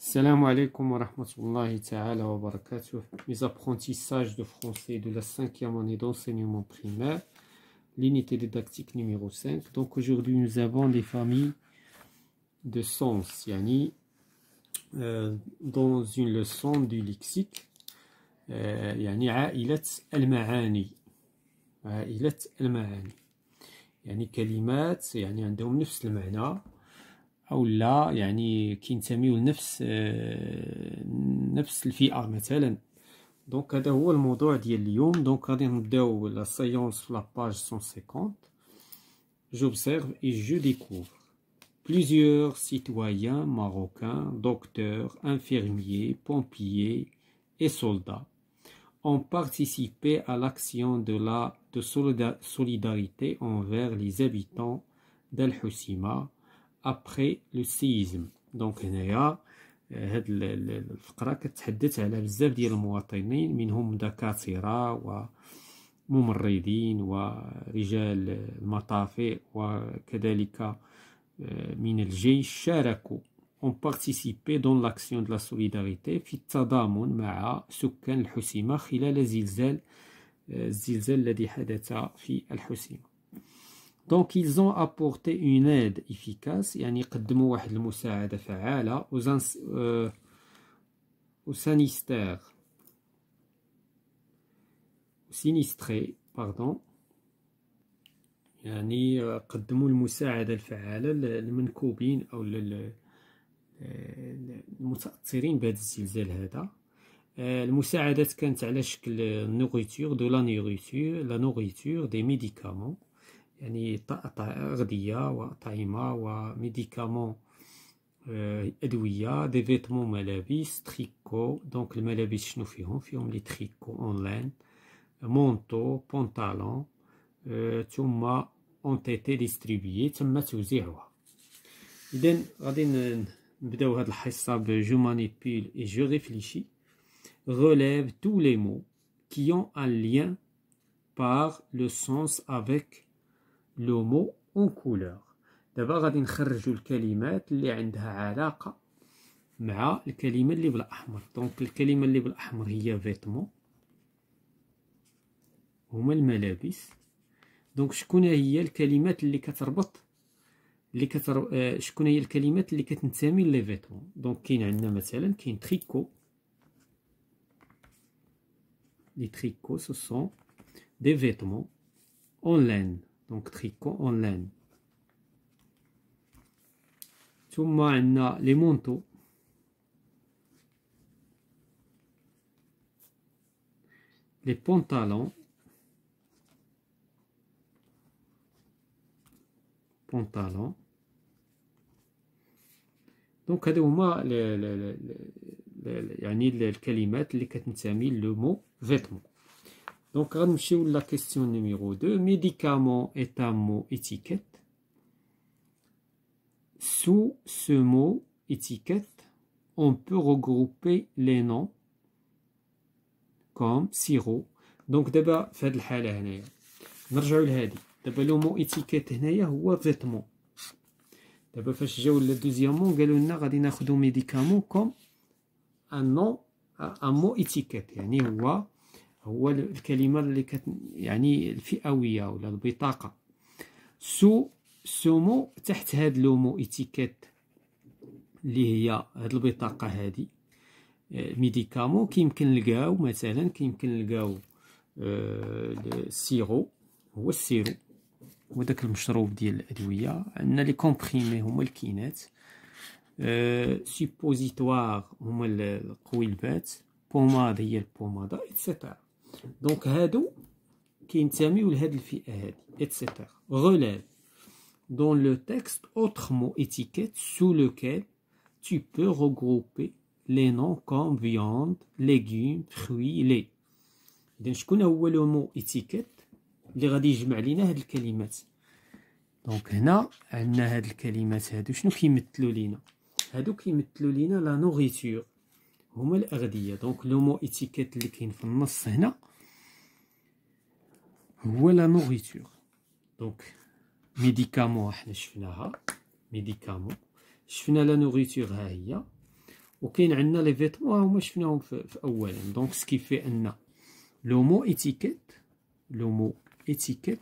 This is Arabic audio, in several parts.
Salam alaikum wa rahmatullahi ta'ala wa barakatuh. Mes apprentissages de français de la cinquième année d'enseignement primaire, l'unité didactique numéro 5. Donc aujourd'hui nous avons des familles de sens, yani euh, dans une leçon du lexique, euh, yani عائلة المعاني عائلة المعاني يعني كلمات يعني عندهم نفس المعنى او لا يعني كينتميو لنفس نفس الفئه مثلا دونك هذا هو الموضوع ديال اليوم دونك غادي نبداو لا سيونس في لاباج 150 j'observe et je découvre plusieurs citoyens marocains docteurs infirmiers pompiers et soldats ont participé à l'action de la de solidarité envers les habitants d'Al-Husima ابخي لو سيزم دونك هنايا هاد الفقرة كتحدث على بزاف ديال المواطنين منهم دكاترة وممرضين ورجال المطافئ وكذلك آه، من الجيش شاركوا. Ont participé dans l'action de la solidarité في التضامن مع سكان الحسيمة خلال زلزال آه، الزلزال الذي حدث في الحسيمة. دونك ils ont apporté aide efficace يعني قدموا واحد المساعدة فعالة aux euh, sanitaires sinistrés pardon. يعني قدموا المساعدة الفعالة للمنكوبين أو المتأثرين بهذا الزلزال هذا المساعدات كانت على شكل نوغيتور دو لا نوغيتور لا نوغيتور دي ميديكامون يعني أغذية وأطعمة وميديكامون آه، أدوية دي فيتمون ملابس تريكو دونك الملابس شنو فيهم فيهم لي تريكو أونلاين مونطو بونطالون ثم اون تيتي ديستريبيي تم توزيعها إذن غادي نبداو هاد الحصة ب جو مانيبيل et je réfléchis relève tous les mots qui ont un lien par le sens avec le mot en couleur دابا غادي نخرجوا الكلمات اللي عندها علاقة مع الكلمة اللي بالأحمر. donc الكلمة اللي بالأحمر هي vêtements هما الملابس. donc شكون هي الكلمات اللي كتربط اللي كتر... آه شكون هي الكلمات اللي كتنتمي ل les vêtements donc كاين عندنا مثلا كاين tricot les tricots ce sont des vêtements en laine دونك تريكو اون لان ثم عندنا لي مونطو لي بونطالون بونطالون دونك هادو هما يعني الكلمات اللي كتنتمي لو مو فيتمون Donc, la question numéro 2. Médicament est un mot étiquette. Sous ce mot étiquette, on peut regrouper les noms comme sirop. Donc, d'abord, fait le هنايا نرجعوا لهادي دابا لو مو اتيكيت هنايا هو فيتمون دابا فاش جاو للدوزيامون قالوا لنا غادي ناخذوا ميديكامون كوم ان نون ان مو اتيكيت يعني هو هو الكلمة اللي كت يعني الفئوية ولا البطاقة. sous ce mot تحت هاد le mot étiquette اللي هي هاد البطاقة هادي. médicament كيمكن نلقاو مثلا كيمكن نلقاو Le sirop. هو السيرو. هو داك المشروب ديال الأدوية. عندنا les comprimés هما الكينات. suppositoires هما القويلبات pommade هي البومادا ايتترا دونك هادو كينتميو لهاد الفئة هادي etc. Relève dans le texte autre mot étiquette sous lequel tu peux regrouper les noms comme viande, légumes, fruits, lait. إذا شكون هو لو مو إتيكيت اللي غادي يجمع لينا هاد الكلمات دونك هنا عندنا هاد الكلمات هادو شنو كيمثلوا لينا هادو كيمثلوا لينا لا نوغيتور هما الأغذية. donc le mot étiquette اللي كاين في النص هنا هو la nourriture. donc médicaments حنا شفناها. médicaments. شفنا la nourriture ها هي. وكاين عندنا les vêtements هما شفناهم في, في اولا donc ce qui fait أن le mot étiquette le mot étiquette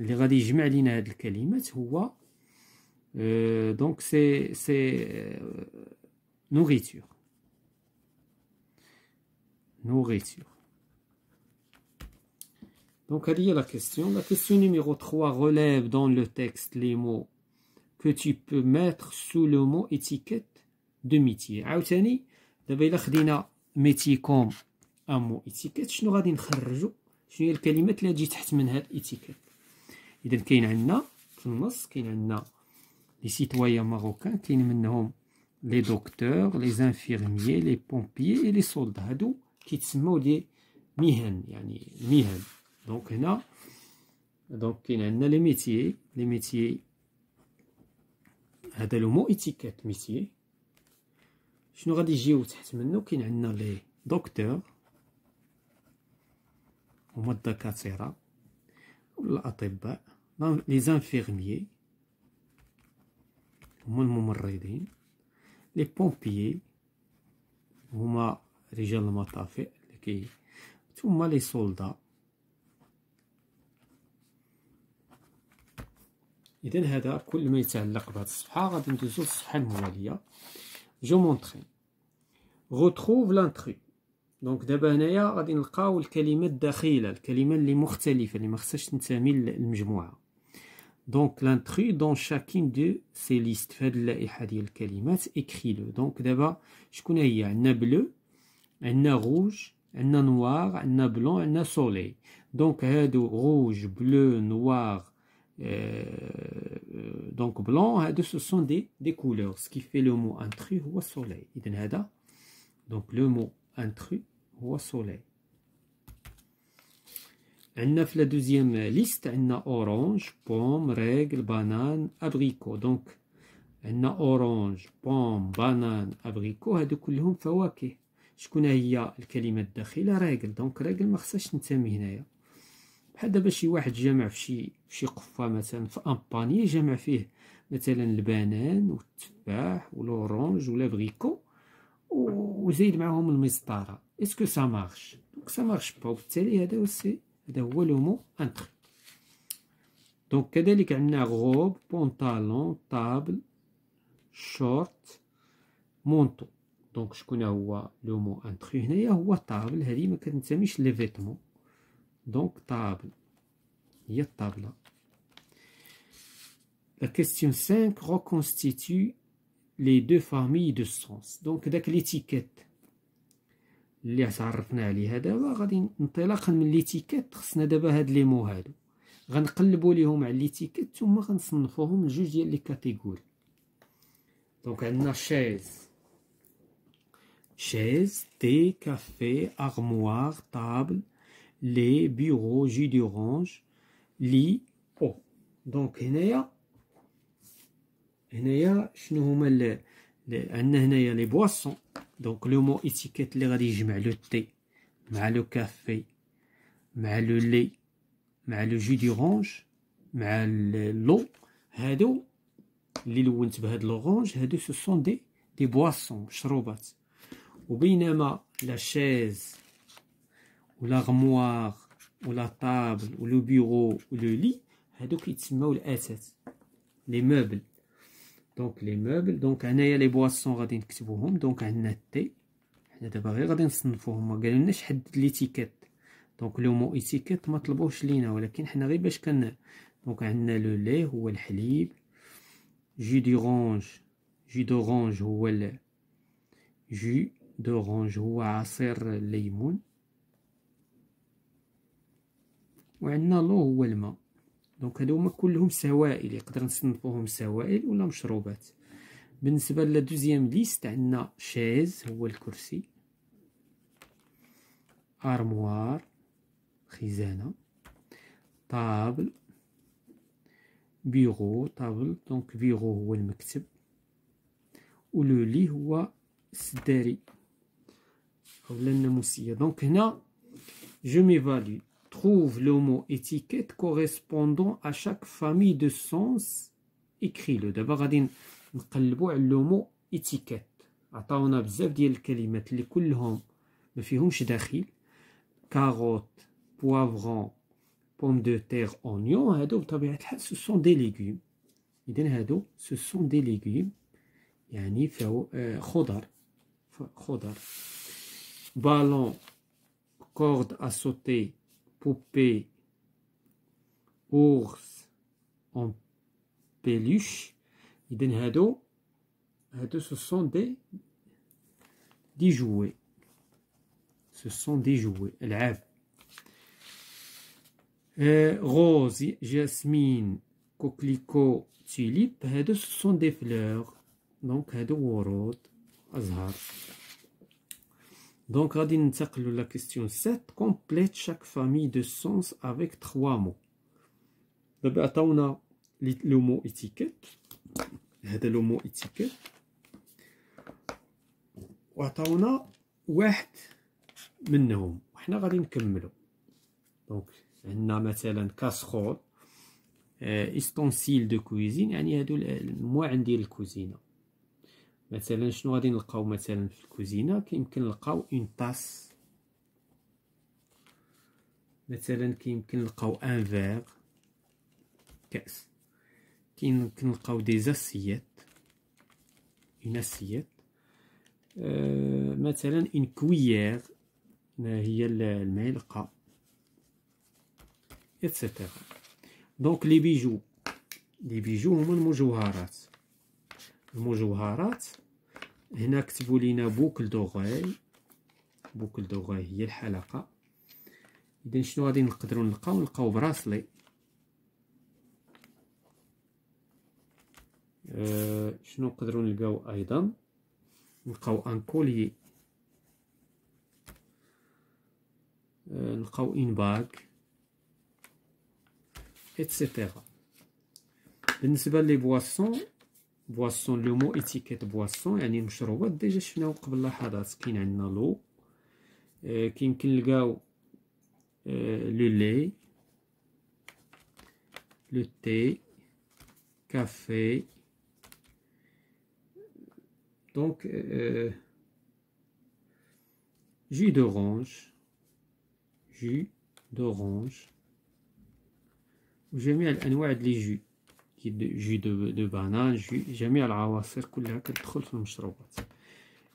اللي غادي يجمع لينا هاد الكلمات هو دونك سي سي نوغيتور نوغيتور Donc, il y a la question. La question numéro 3 relève dans le texte les mots que tu peux mettre sous le mot étiquette de métier. عاوتاني دابا الا خدينا métier comme un mot étiquette شنو غادي نخرجو شنو هي الكلمات اللي تجي تحت من هاد étiquette اذا كاين عندنا في النص كاين عندنا لي سيتويان ماروكان كاين منهم لي دوكتور لي انفيرميي لي بومبيي لي سولدا هادو كيتسموا لي مهن يعني مهن دونك هنا دونك كاين عندنا لي ميتيي لي ميتيي هذا لو مو ايتيكيت ميتيي شنو غادي يجيو تحت منه كاين عندنا لي دكتور هما الدكاتره ولا الاطباء لي زانفيرميي هما الممرضين les pompiers هما رجال المطافئ لكي ثم les soldats. اذا هذا كل ما يتعلق بهذه الصفحة غادي ندوزو للصفحة الموالية. jeu mot intrus retrouve l'intrus donc دابا هنايا غادي نلقاو الكلمة الدخيله الكلمة اللي مختلفة اللي ما خصهاش تنتمي للمجموعة. دونك لانتري دون شاكين دو سي ليست في هذه اللائحه ديال الكلمات اكري لو دونك دابا شكون هي عندنا بلو عندنا روج عندنا نوار عندنا بلون عندنا سولي دونك هادو روج بلو نوار دونك بلون هادو سو سون دي دي كولور سكي في لو مو انتري هو سولي اذا هذا دونك لو مو انتري هو سولي عندنا في la deuxième liste عندنا orange pomme règle banane abricot donc عندنا orange pomme banane abricot هادو كلهم فواكه. شكون هي الكلمة الداخلة؟ règle donc règle ما خصهاش تنتمي هنايا. بحال دابا شي واحد جامع في شي شي قفة مثلا في un panier جامع فيه مثلا البنان والتفاح وال orange و l'abricot وزيد معاهم المسطرة. est-ce que ça marche donc ça marche pas وبالتالي هذا هو هذا هو لو مو انتر دونك كذلك عندنا غوب بونطالون طابل شورت مونطو دونك شكون هو لو مو انتري هنايا هو طابل هذه ما كتنتميش لي فيتمون دونك طابل هي الطابلة La question 5 reconstitue les deux familles de sens. Donc داك ليتيكيت اللي تعرفنا عليها دابا غادي انطلاقا من l'étiquette. خصنا دابا هاد les mots هادو. غنقلبوا ليهم على l'étiquette ثم غنصنفوهم لجوج ديال les catégories. donc عندنا chaise chaise thé café armoire table lit bureau jus d'orange lait eau donc هنايا هنايا شنو هما عندنا هنايا les boissons donc le mot étiquette اللي غادي يجمع le thé مع le café مع le lait مع le jus d'orange مع l'eau. هادو اللي لونت بهاد l'orange هادو ce sont des des boissons مشروبات وبينما la chaise و l'armoire و la table و le bureau و le lit هادو كيتسماو الاثاث les meubles donc les meubles donc هنايا les boissons غادي نكتبوهم. donc عندنا ال thé. حنا دابا غير غادي نصنفوهم. ما قالولناش حدد l'étiquette donc le mot étiquette ما طلبوش لينا. ولكن حنا غير باش كن donc عندنا le lait هو الحليب. jus d'orange jus d'orange هو ال jus d'orange هو عصير الليمون وعندنا l'eau هو الماء. donc هادو هما كلهم سوائل يقدر نصنفوهم سوائل ولا مشروبات. بالنسبة la deuxième liste عندنا chaise هو الكرسي. أرموار خزانة. table. bureau table. donc bureau هو المكتب. و le lit هو السداري اولا الناموسية. donc هنا je m'évalue Trouve le mot étiquette correspondant à chaque famille de sens. Écris-le. D'abord, نقلبوا على لو مو ايتيكيت عطاونا بزاف ديال الكلمات اللي كلهم ما فيهمش داخل كاروت بوافرون بوم دو تيغ اونيون هادو بطبيعه الحال سو سون دي ليغوم اذا هادو سو سون دي ليغوم يعني فهو خضر خضر بالون كورد ا poupée, ours en peluche. Iden hado, hado, ce sont des, des jouets. Ce sont des jouets. L'ave. Euh, rose, jasmine, coquelicot, tulipe, ce sont des fleurs. Donc, هادو, ورود, أزهار. donc غادي ننتقلو la question 7 complète chaque famille de sens avec 3 مو دابا عطاونا le mot étiquette هذا le mot étiquette وعطاونا واحد منهم وحنا غادي نكملو donc عندنا مثلا casserole ustensiles de cuisine يعني هادو المواعن ديال الكوزينه مثلا شنو غادي نلقاو مثلا في الكوزينة؟ كيمكن نلقاو une tasse مثلا كيمكن نلقاو un verre. كأس. كيمكن نلقاو des assiettes. une assiette أه مثلا une cuillère هي المعلقه et cetera donc les bijoux les bijoux هما المجوهرات المجوهرات. هنا كتبوا لينا boucles d'oreilles. boucles d'oreilles هي الحلقة. اذا شنو غادي نقدروا نلقاو؟ نلقاو bracelet. أه شنو نقدروا نلقاو أيضا؟ نلقاو أن كولي. أه نلقاو إن باك. إتسيتيرا. بالنسبة لي بواسون بواسون لو مو اتيكيت بواسون يعني المشروبات ديجا شفناو قبل لحظات كاين عندنا لو آه كيمكن نلقاو آه لو لي لو تي كافي دونك آه جي d'orange جي d'orange وجميع الانواع ديال جي جو دو, دو بانان جو جميع العواصر كلها كتدخل في المشروبات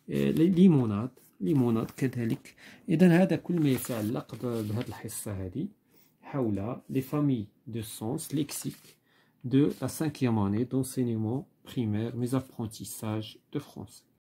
ليموناد ليموناد كذلك اذا هذا كل ما يتعلق بهذه الحصه هذه حول لي فامي دو سونس ليكسيك de la cinquième année d'enseignement primaire, mes apprentissages de français.